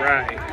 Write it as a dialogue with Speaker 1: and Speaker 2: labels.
Speaker 1: right.